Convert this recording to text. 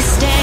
stand.